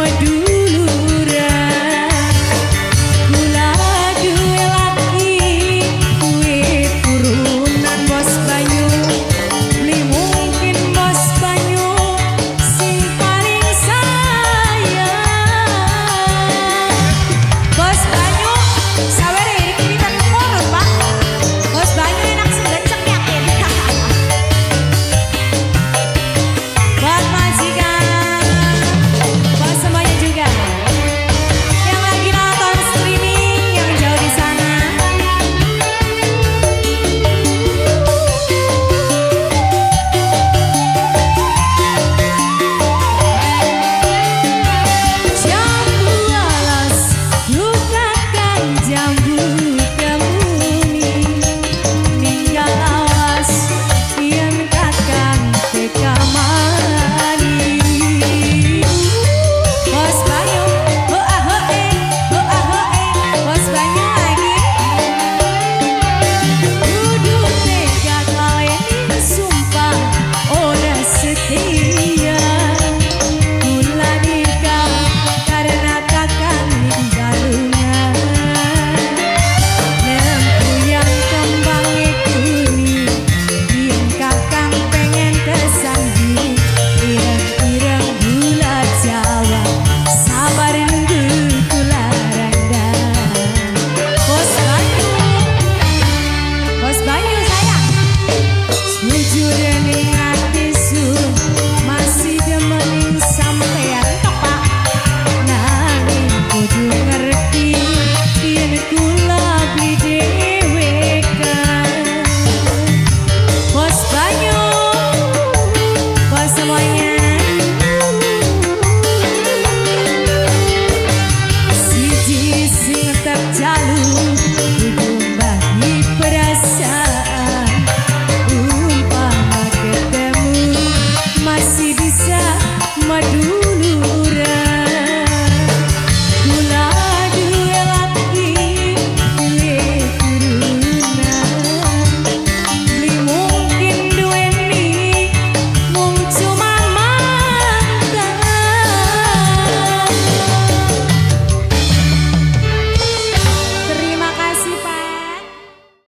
I do хотя люди